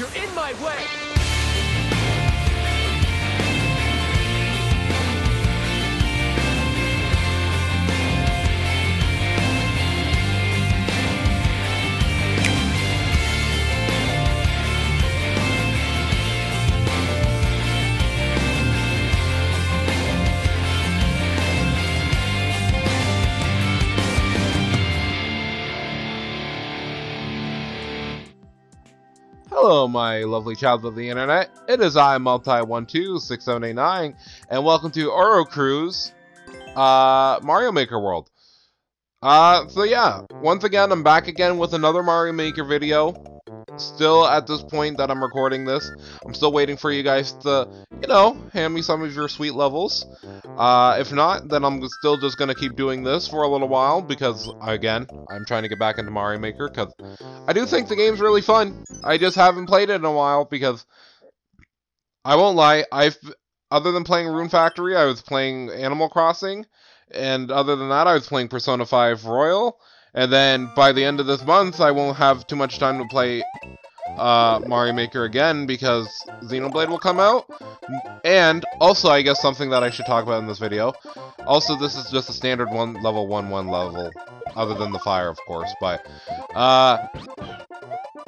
You're in my way! My lovely child of the internet. It is I, Multi126789, and welcome to Oro Cruise, uh, Mario Maker World. Uh, so yeah, once again, I'm back again with another Mario Maker video. Still, at this point that I'm recording this, I'm still waiting for you guys to, you know, hand me some of your sweet levels. Uh, if not, then I'm still just gonna keep doing this for a little while, because, again, I'm trying to get back into Mario Maker, because I do think the game's really fun. I just haven't played it in a while, because, I won't lie, I've, other than playing Rune Factory, I was playing Animal Crossing, and other than that, I was playing Persona 5 Royal, and then by the end of this month, I won't have too much time to play uh, Mario Maker again because Xenoblade will come out. And also, I guess something that I should talk about in this video. Also, this is just a standard one level 1 1 level, other than the fire, of course. But uh,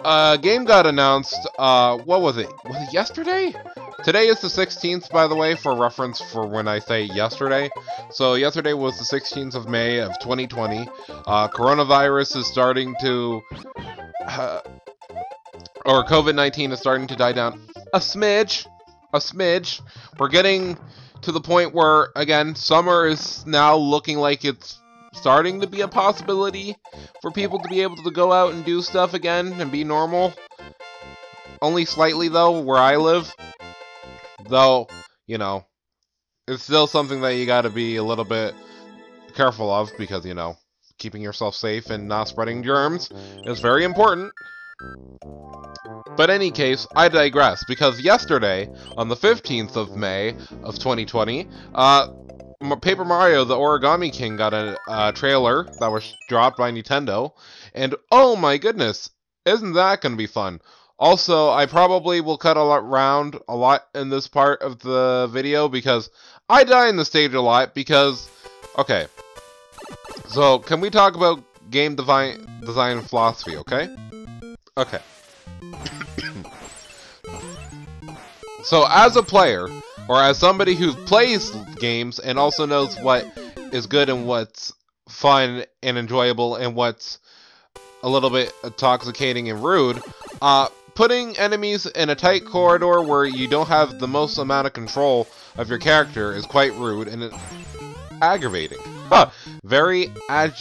uh, game got announced. Uh, what was it? Was it yesterday? Today is the 16th, by the way, for reference for when I say yesterday. So yesterday was the 16th of May of 2020. Uh, coronavirus is starting to... Uh, or COVID-19 is starting to die down a smidge. A smidge. We're getting to the point where, again, summer is now looking like it's starting to be a possibility for people to be able to go out and do stuff again and be normal. Only slightly, though, where I live. Though, you know, it's still something that you gotta be a little bit careful of because, you know, keeping yourself safe and not spreading germs is very important. But any case, I digress, because yesterday, on the 15th of May of 2020, uh, Paper Mario The Origami King got a, trailer that was dropped by Nintendo, and oh my goodness, isn't that going to be fun? Also, I probably will cut a lot round a lot in this part of the video because I die in the stage a lot because, okay. So, can we talk about game design philosophy, okay? Okay. so, as a player, or as somebody who plays games and also knows what is good and what's fun and enjoyable and what's a little bit intoxicating and rude, uh, putting enemies in a tight corridor where you don't have the most amount of control of your character is quite rude and aggravating. Huh. Very ag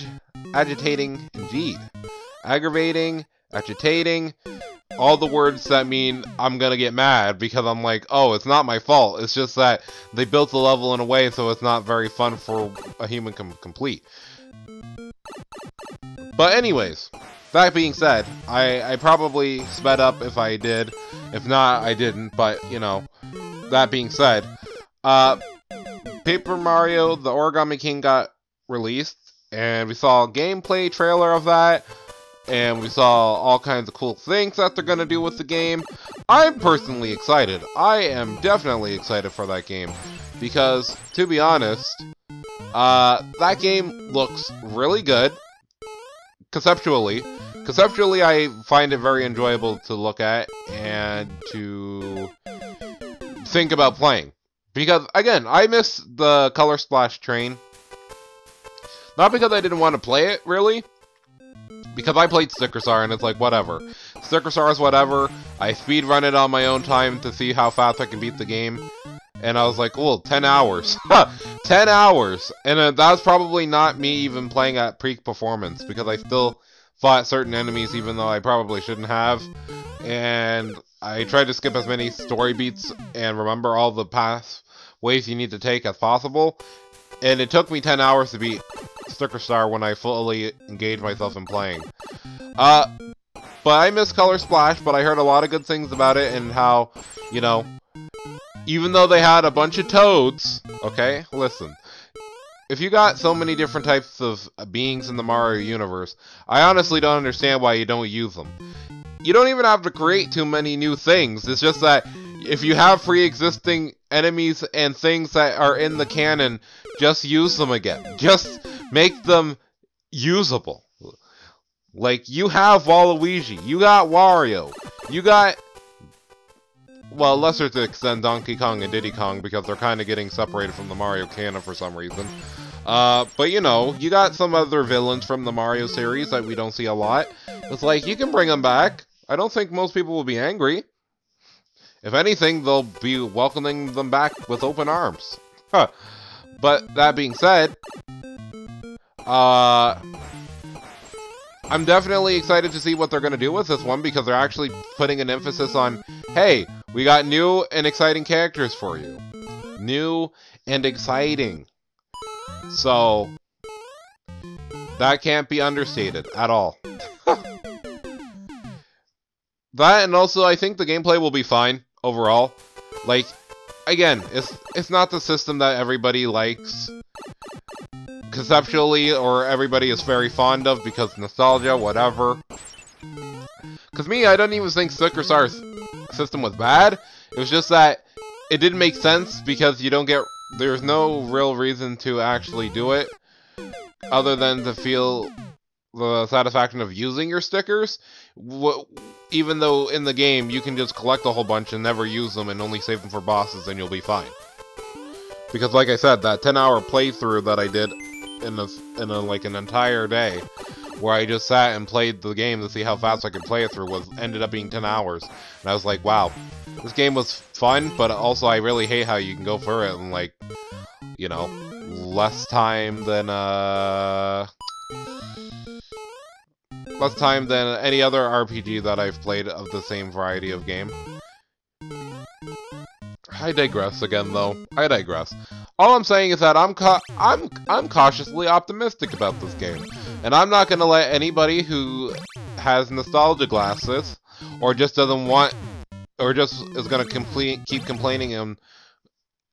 agitating indeed. Aggravating, agitating, all the words that mean I'm gonna get mad because I'm like, oh, it's not my fault. It's just that they built the level in a way so it's not very fun for a human to com complete. But anyways, that being said, I, I probably sped up if I did. If not, I didn't, but, you know, that being said, uh, Paper Mario The Origami King got released, and we saw a gameplay trailer of that, and we saw all kinds of cool things that they're going to do with the game. I'm personally excited. I am definitely excited for that game, because, to be honest, uh, that game looks really good, conceptually. Conceptually, I find it very enjoyable to look at and to think about playing. Because, again, I miss the Color Splash train. Not because I didn't want to play it, really. Because I played Sticker Star and it's like, whatever. Is whatever. I speedrun it on my own time to see how fast I can beat the game. And I was like, well, 10 hours. 10 hours! And uh, that was probably not me even playing at peak performance, because I still fought certain enemies even though I probably shouldn't have. And I tried to skip as many story beats and remember all the paths ways you need to take as possible. And it took me 10 hours to beat Sticker Star when I fully engaged myself in playing. Uh, but I miss Color Splash, but I heard a lot of good things about it and how, you know, even though they had a bunch of toads, okay, listen, if you got so many different types of beings in the Mario universe, I honestly don't understand why you don't use them. you don't even have to create too many new things. It's just that if you have pre-existing enemies and things that are in the canon, just use them again. Just make them usable. Like, you have Waluigi, you got Wario, you got... Well, lesser to extent Donkey Kong and Diddy Kong because they're kind of getting separated from the Mario canon for some reason. Uh, but you know, you got some other villains from the Mario series that we don't see a lot. It's like, you can bring them back. I don't think most people will be angry. If anything, they'll be welcoming them back with open arms. Huh. But that being said, uh, I'm definitely excited to see what they're going to do with this one because they're actually putting an emphasis on, hey, we got new and exciting characters for you. New and exciting. So, that can't be understated at all. that and also I think the gameplay will be fine overall. Like, again, it's it's not the system that everybody likes conceptually or everybody is very fond of because nostalgia, whatever. Because me, I don't even think Sticker Star's system was bad. It was just that it didn't make sense because you don't get... There's no real reason to actually do it other than to feel the satisfaction of using your stickers. Even though in the game you can just collect a whole bunch and never use them and only save them for bosses and you'll be fine. Because like I said, that 10 hour playthrough that I did in a, in a, like an entire day, where I just sat and played the game to see how fast I could play it through was ended up being 10 hours. And I was like, wow, this game was fun, but also I really hate how you can go for it in like, you know, less time than, uh... Less time than any other RPG that I've played of the same variety of game. I digress again, though. I digress. All I'm saying is that I'm I'm I'm cautiously optimistic about this game, and I'm not gonna let anybody who has nostalgia glasses or just doesn't want or just is gonna complete keep complaining and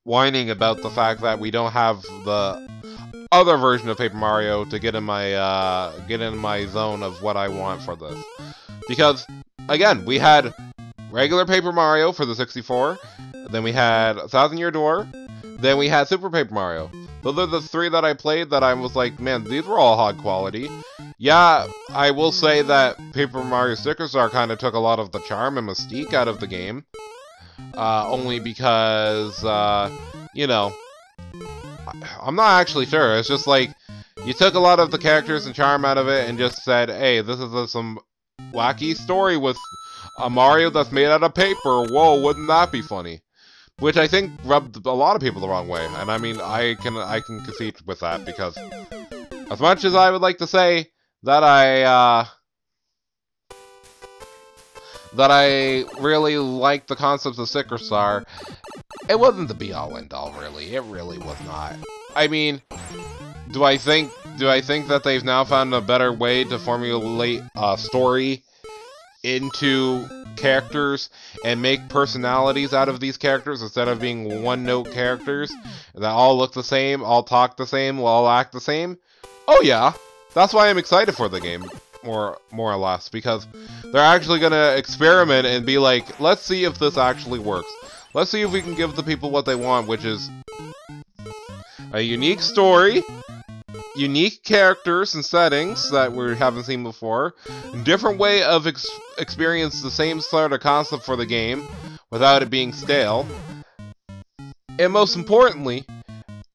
whining about the fact that we don't have the other version of Paper Mario to get in my uh, get in my zone of what I want for this, because again we had regular Paper Mario for the 64, then we had Thousand Year Door, then we had Super Paper Mario. Those are the three that I played that I was like, man, these were all high quality. Yeah, I will say that Paper Mario Sticker Star kind of took a lot of the charm and mystique out of the game. Uh, only because, uh, you know, I'm not actually sure. It's just like, you took a lot of the characters and charm out of it and just said, hey, this is a, some wacky story with a Mario that's made out of paper. Whoa, wouldn't that be funny? which I think rubbed a lot of people the wrong way. And I mean, I can I can concede with that because as much as I would like to say that I uh, that I really like the concepts of Sticker Star, it wasn't the be-all end-all, really. It really was not. I mean, do I think do I think that they've now found a better way to formulate a story into characters and make personalities out of these characters instead of being one-note characters that all look the same, all talk the same, all act the same? Oh yeah, that's why I'm excited for the game, more more or less, because they're actually gonna experiment and be like, let's see if this actually works. Let's see if we can give the people what they want, which is a unique story unique characters and settings that we haven't seen before, different way of ex experience the same sort of concept for the game without it being stale, and most importantly,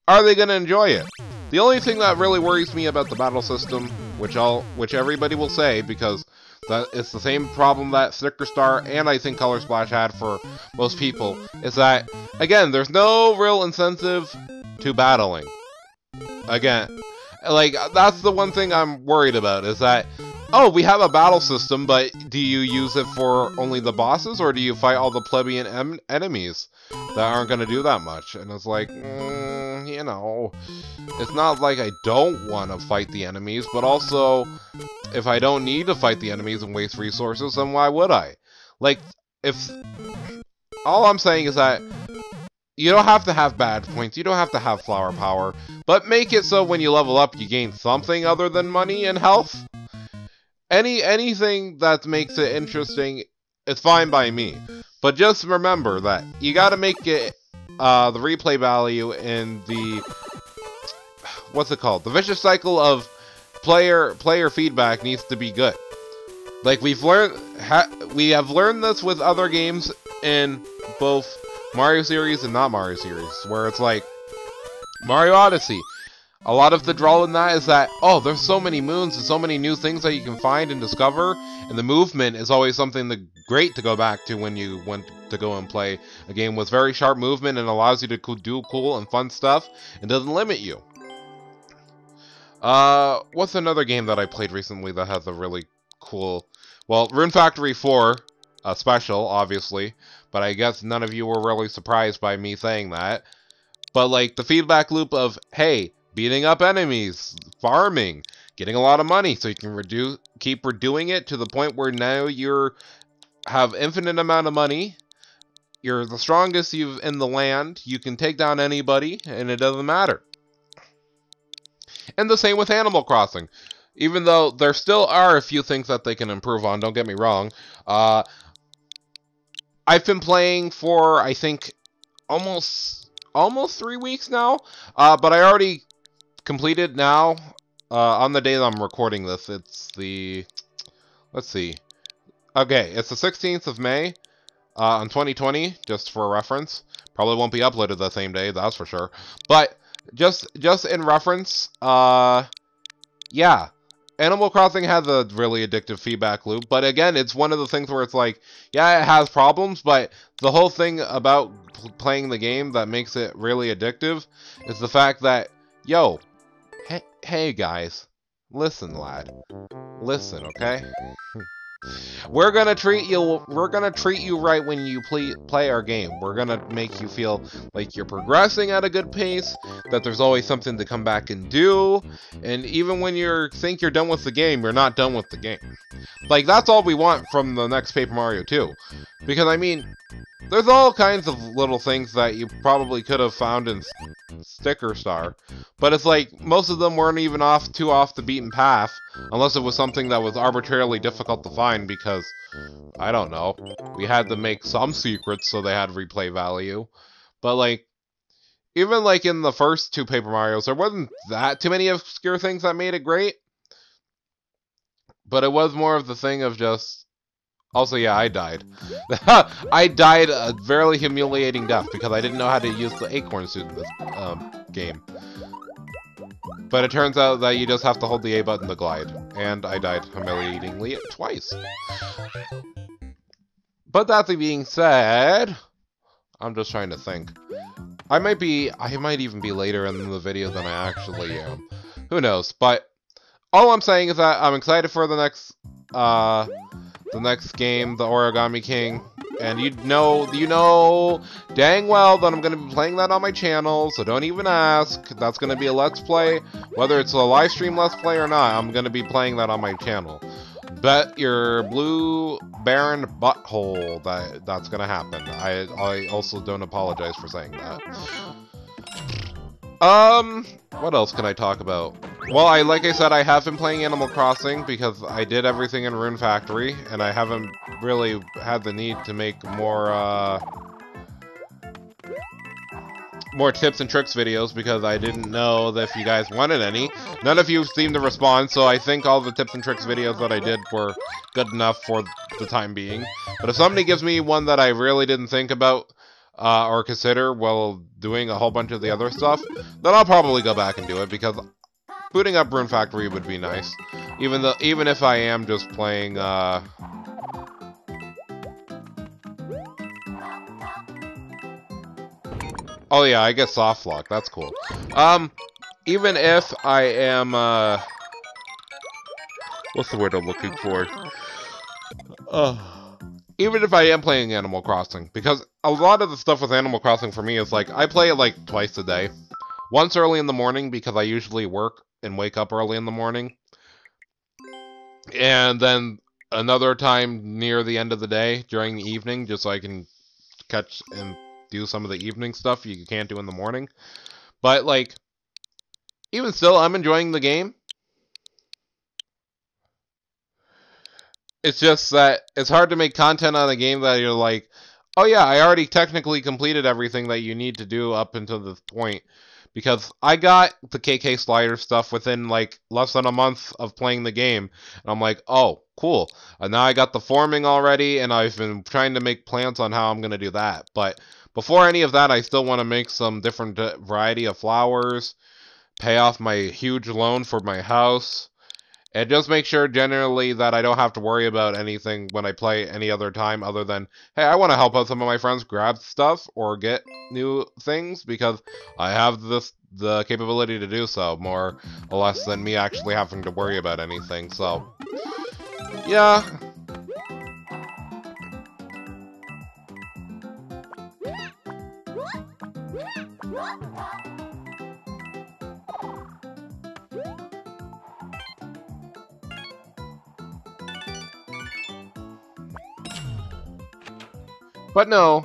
are they going to enjoy it? The only thing that really worries me about the battle system, which all, which everybody will say because that it's the same problem that Sticker Star and I think Color Splash had for most people, is that again, there's no real incentive to battling. Again, like, that's the one thing I'm worried about, is that, oh, we have a battle system, but do you use it for only the bosses, or do you fight all the plebeian em enemies that aren't going to do that much? And it's like, mm, you know, it's not like I don't want to fight the enemies, but also, if I don't need to fight the enemies and waste resources, then why would I? Like, if... All I'm saying is that you don't have to have badge points, you don't have to have flower power, but make it so when you level up you gain something other than money and health. any anything that makes it interesting is fine by me. But just remember that you got to make it uh, the replay value in the what's it called? The vicious cycle of player player feedback needs to be good. Like we've learned, we have learned this with other games in both Mario series and not Mario series, where it's like Mario Odyssey. A lot of the draw in that is that, oh, there's so many moons and so many new things that you can find and discover, and the movement is always something that great to go back to when you want to go and play a game with very sharp movement and allows you to do cool and fun stuff and doesn't limit you. Uh, what's another game that I played recently that has a really cool... Well, Rune Factory 4, a special, obviously, but I guess none of you were really surprised by me saying that. But, like, the feedback loop of, hey, beating up enemies, farming, getting a lot of money so you can reduce, keep redoing it to the point where now you're have infinite amount of money. You're the strongest you've in the land. You can take down anybody, and it doesn't matter. And the same with Animal Crossing. Even though there still are a few things that they can improve on, don't get me wrong. Uh, I've been playing for, I think, almost almost three weeks now. Uh, but I already completed now uh, on the day that I'm recording this. It's the let's see. Okay, it's the 16th of May uh, on 2020, just for reference. Probably won't be uploaded the same day, that's for sure. But just just in reference, uh, yeah, Animal Crossing has a really addictive feedback loop, but again, it's one of the things where it's like, yeah, it has problems, but the whole thing about playing the game that makes it really addictive is the fact that, yo, hey, hey guys, listen, lad, listen, okay? We're gonna treat you. We're gonna treat you right when you play play our game. We're gonna make you feel like you're progressing at a good pace. That there's always something to come back and do. And even when you think you're done with the game, you're not done with the game. Like that's all we want from the next Paper Mario 2. Because I mean, there's all kinds of little things that you probably could have found in Sticker Star, but it's like most of them weren't even off too off the beaten path, unless it was something that was arbitrarily difficult to find because, I don't know, we had to make some secrets so they had replay value. But like, even like in the first two Paper Marios, there wasn't that too many obscure things that made it great. But it was more of the thing of just also, yeah, I died. I died a very humiliating death because I didn't know how to use the acorn suit in this um, game. But it turns out that you just have to hold the A button to glide. And I died humiliatingly twice. But that being said, I'm just trying to think. I might be, I might even be later in the video than I actually am. Who knows? But all I'm saying is that I'm excited for the next, uh, the next game, the Origami King. And you know, you know dang well that I'm going to be playing that on my channel, so don't even ask. That's going to be a Let's Play. Whether it's a live stream Let's Play or not, I'm going to be playing that on my channel. Bet your blue baron butthole that that's going to happen. I, I also don't apologize for saying that. Um, what else can I talk about? Well, I like I said, I have been playing Animal Crossing because I did everything in Rune Factory, and I haven't really had the need to make more, uh, more tips and tricks videos because I didn't know that if you guys wanted any. None of you seemed to respond, so I think all the tips and tricks videos that I did were good enough for the time being. But if somebody gives me one that I really didn't think about, uh, or consider while doing a whole bunch of the other stuff, then I'll probably go back and do it because booting up Rune Factory would be nice. Even though, even if I am just playing, uh... Oh yeah, I get soft lock. That's cool. Um, even if I am, uh... What's the word I'm looking for? Uh even if I am playing Animal Crossing, because a lot of the stuff with Animal Crossing for me is like, I play it like twice a day. Once early in the morning, because I usually work and wake up early in the morning. And then another time near the end of the day, during the evening, just so I can catch and do some of the evening stuff you can't do in the morning. But, like, even still, I'm enjoying the game. It's just that it's hard to make content on a game that you're like, oh yeah, I already technically completed everything that you need to do up until this point. Because I got the K.K. Slider stuff within like less than a month of playing the game. And I'm like, oh, cool. And now I got terraforming already, and I've been trying to make plans on how I'm going to do that. But before any of that, I still want to make some different uh, variety of flowers, pay off my huge loan for my house, and just make sure generally that I don't have to worry about anything when I play any other time other than, hey, I want to help out some of my friends grab stuff or get new things because I have this the capability to do so more or less than me actually having to worry about anything. So, yeah. But no,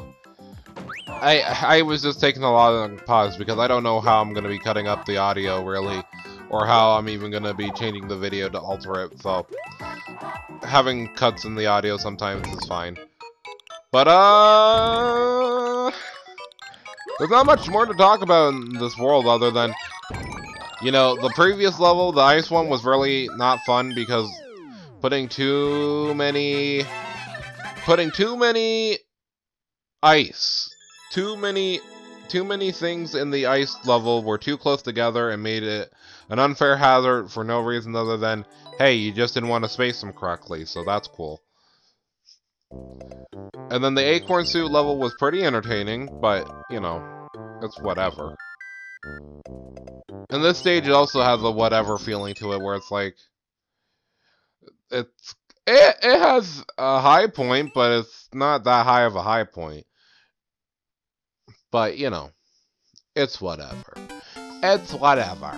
I I was just taking a lot of pause because I don't know how I'm going to be cutting up the audio really, or how I'm even going to be changing the video to alter it, so having cuts in the audio sometimes is fine. But, uh... There's not much more to talk about in this world other than, you know, the previous level, the ice one, was really not fun because putting too many... Putting too many ice. Too many too many things in the ice level were too close together and made it an unfair hazard for no reason other than, hey, you just didn't want to space them correctly, so that's cool. And then the acorn suit level was pretty entertaining, but, you know, it's whatever. And this stage also has a whatever feeling to it, where it's like, it's, it, it has a high point, but it's not that high of a high point. But, you know, it's whatever. It's whatever.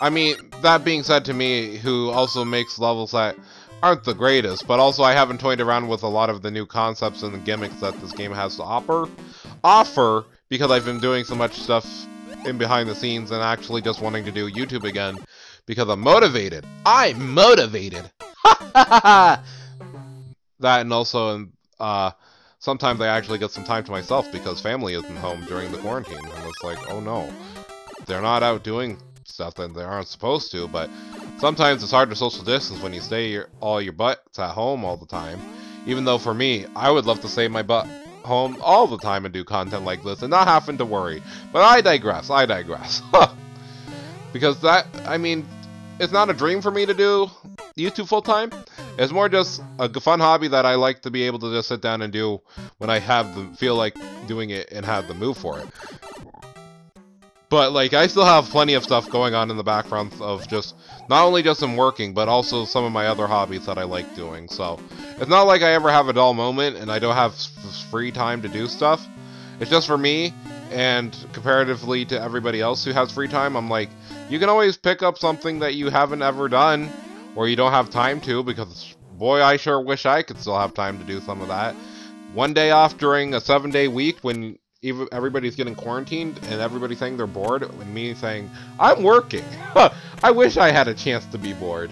I mean, that being said to me, who also makes levels that aren't the greatest, but also I haven't toyed around with a lot of the new concepts and the gimmicks that this game has to offer. Offer, because I've been doing so much stuff in behind the scenes and actually just wanting to do YouTube again, because I'm motivated. I'm motivated! that and also, uh, sometimes I actually get some time to myself because family isn't home during the quarantine. And it's like, oh no. They're not out doing stuff that they aren't supposed to, but sometimes it's hard to social distance when you stay your, all your butts at home all the time. Even though for me, I would love to stay my butt home all the time and do content like this and not having to worry. But I digress, I digress. because that, I mean, it's not a dream for me to do YouTube full time. It's more just a fun hobby that I like to be able to just sit down and do when I have the feel like doing it and have the move for it. But like I still have plenty of stuff going on in the background of just not only just in working, but also some of my other hobbies that I like doing. So it's not like I ever have a dull moment and I don't have free time to do stuff. It's just for me and comparatively to everybody else who has free time, I'm like, you can always pick up something that you haven't ever done or you don't have time to because boy I sure wish I could still have time to do some of that. One day off during a seven day week when everybody's getting quarantined and everybody's saying they're bored and me saying I'm working. I wish I had a chance to be bored.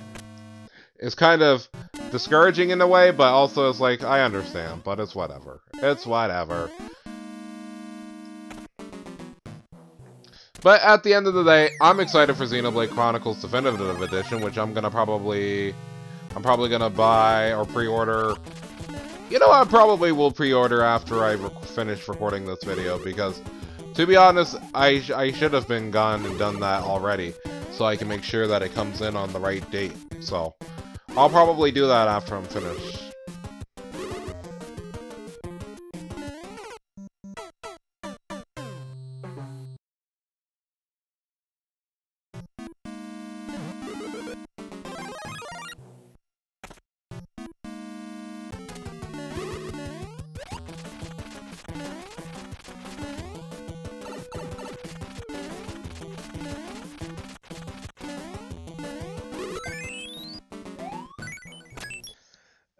It's kind of discouraging in a way, but also it's like I understand, but it's whatever. It's whatever. But at the end of the day, I'm excited for Xenoblade Chronicles Definitive Edition, which I'm gonna probably... I'm probably gonna buy or pre-order... You know, I probably will pre-order after I finish recording this video, because... To be honest, I, sh I should have been gone and done that already, so I can make sure that it comes in on the right date. So, I'll probably do that after I'm finished.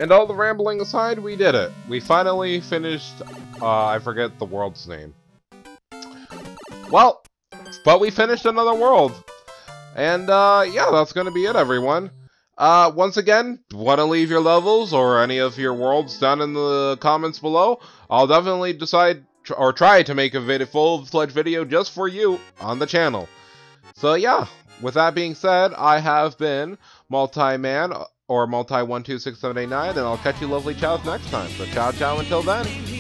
And all the rambling aside, we did it. We finally finished, uh, I forget the world's name. Well, but we finished another world. And, uh, yeah, that's gonna be it, everyone. Uh, once again, want to leave your levels or any of your worlds down in the comments below? I'll definitely decide tr or try to make a full-fledged video just for you on the channel. So yeah, with that being said, I have been Multi-Man or Multi-126789, and I'll catch you lovely chows next time. So ciao ciao until then.